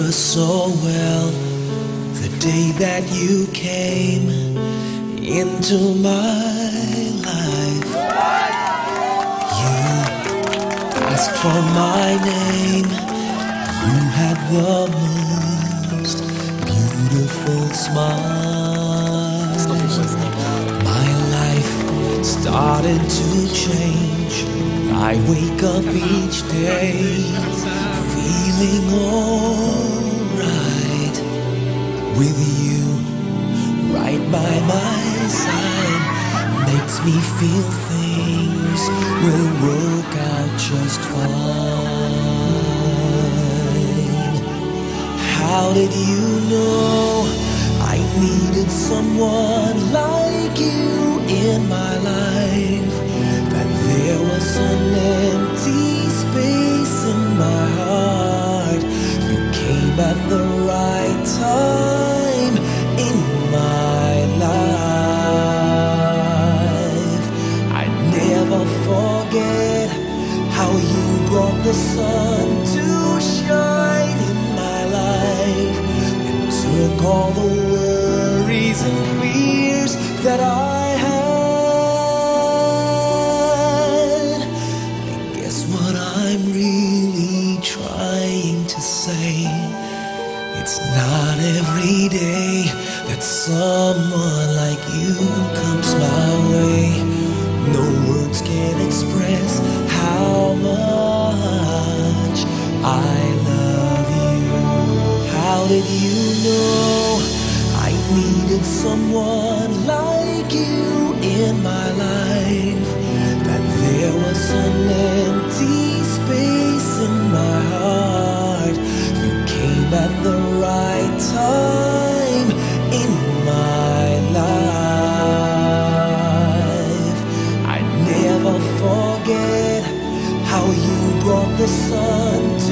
remember so well the day that you came into my life. You asked for my name. You had the most beautiful smile. My life started to change. I wake up each day feeling alright with you right by my side. Makes me feel things will work out just fine. How did you know I needed someone like you in my life? That there was an empty brought the sun to shine in my life and took all the worries and fears that I had. I guess what I'm really trying to say. It's not every day that someone like you comes my way. No words can express Did you know I needed someone like you in my life? That there was an empty space in my heart. You came at the right time in my life. I never forget how you brought the sun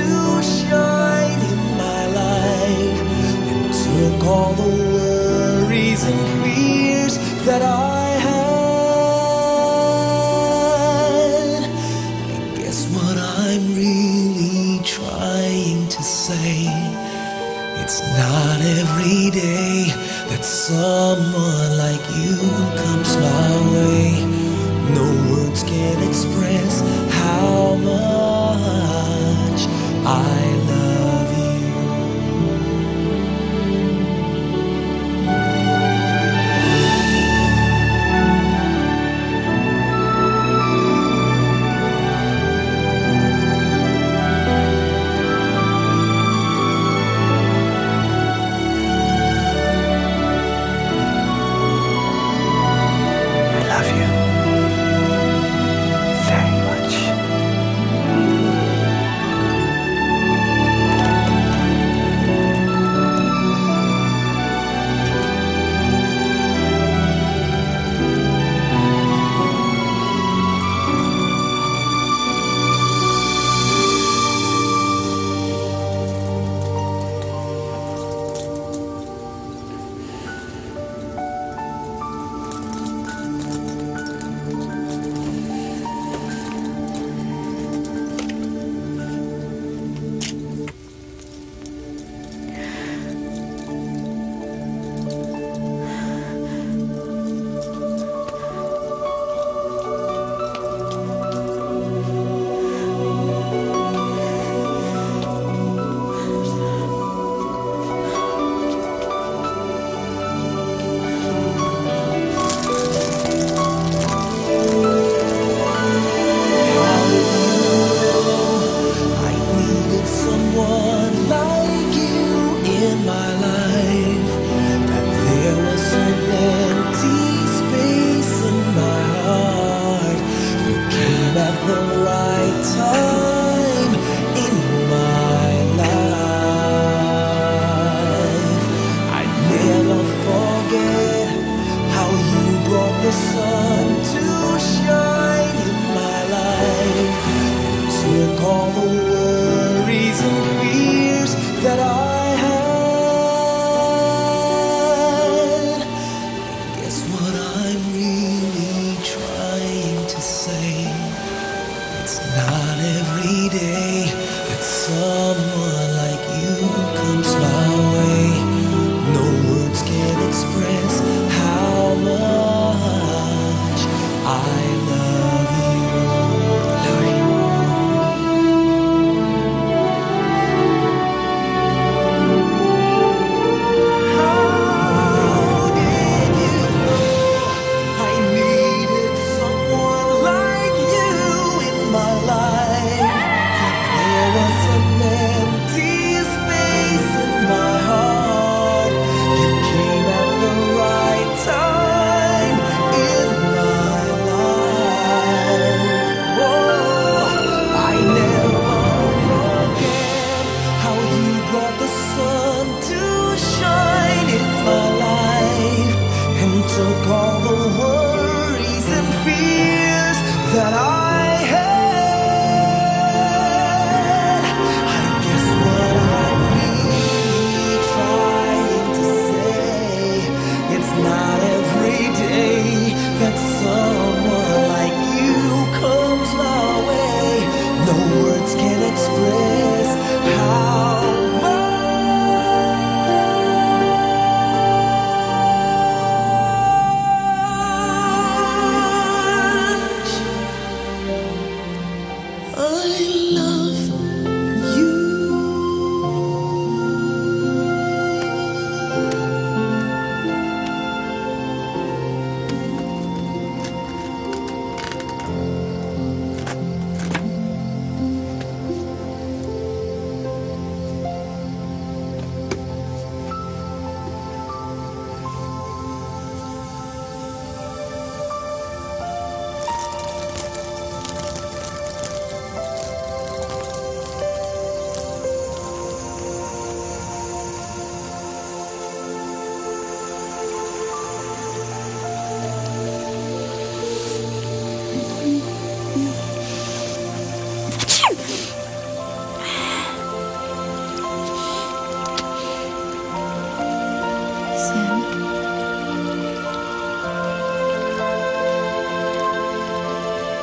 all the worries and fears that I had. I guess what I'm really trying to say. It's not every day that someone like you comes my way. No words can express how much I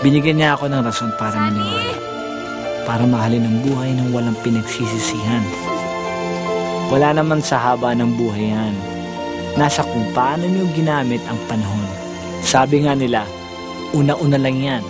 Binigyan niya ako ng rason para maniwala. Para mahalin ang buhay ng walang pinagsisisihan. Wala naman sa haba ng buhay yan. Nasa kung paano niyo ginamit ang panahon. Sabi nga nila, una-una lang yan.